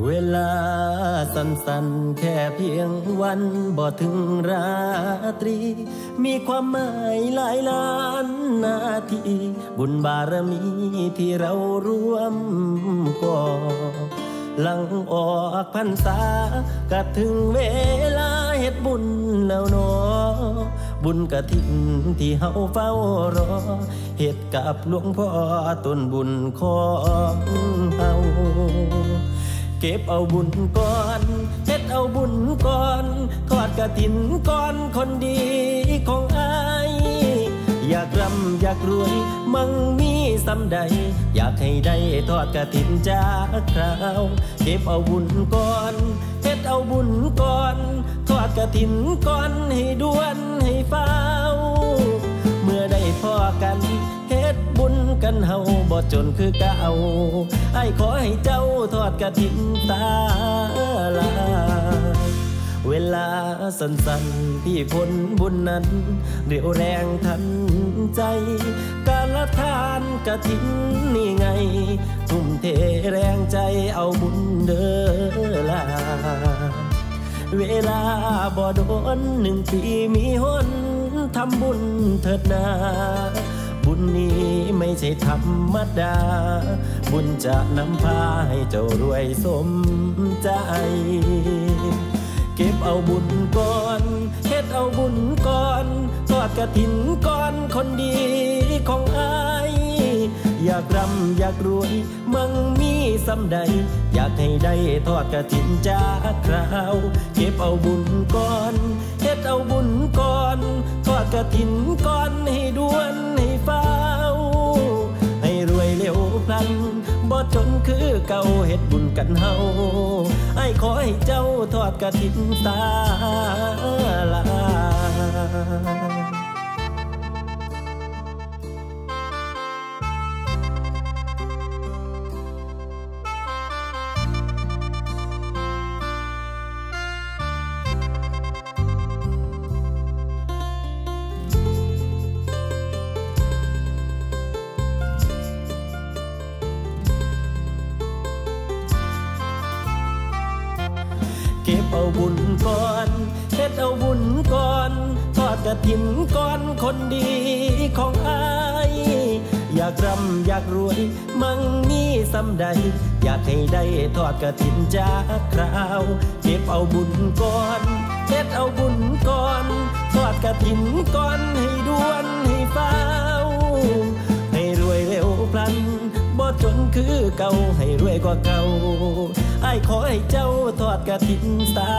เวลาสั้นๆ แค่เพียงวันบ่ถึงราตรี มีความหมายหลายล้านนาที บุญบารมีที่เราร่วมก่อหลังออกพรรษาก็ถึงเวลาเฮ็ดบุญแล้วเนาะบุญกะทินที่เฮาเฝ้ารอเฮ็ดกับหลวงพ่อต้นบุญของเฮา เก็บเอาบุญก่อนเฮ็ดเอาบุญก่อนทอดกระถินก่อนคนดีของอายอยากร่ำอยากรวยมั่งมีสำใด อยากให้ได้ทอดกระถินจากคราวเก็บเอาบุญก่อนเฮ็ดเอาบุญก่อนทอดกระถินก่อนให้ด่วนให้เฝ้า กันเฮาบ่จนคือเก่าไอ้ขอให้เจ้าทอดกะถินตาลา เวลาสั้นๆที่ผลบุญนั้นเรียวแรงทันใจ การละทานกะทิ้นนี่ไง ทุ่มเทแรงใจเอาบุญเด้อลาเวลาบ่โดนหนึ่งปีมีหนทำบุญเถิดนา บุญนี้ไม่ใช่ธรรมดา บุญจะนำพาให้เจ้ารวยสมใจ เก็บเอาบุญก่อนเฮ็ดเอาบุญก่อนทอดกระถินก่อนคนดีของอายอยากร่ำอยากรวยมั่งมีสำใด อยากให้ได้ทอดกระถินจากคราวเก็บเอาบุญก่อนเฮ็ดเอาบุญก่อนทอดกระถินก่อนให้ด่วน คือเก่าเฮ็ดบุญกันเฮาไอ้ขอให้เจ้าทอดกระถินตาลา ก็บเอาบุญก่อนเฮ็ดเอาบุญก่อนทอดกระถินก่อนคนดีของอายอยากร่ำอยากรวยมั่งมีสำใด อยากให้ได้ทอดกระถินจากคราวเก็บเอาบุญก่อนเฮ็ดเอาบุญก่อนทอดกระถินก่อนให้ด่วนให้เฝ้าให้รวยเร็วพลันบ่จนคือเก่าให้ กว่าเก่าไอ้ขอให้เจ้าทอดกระถินสา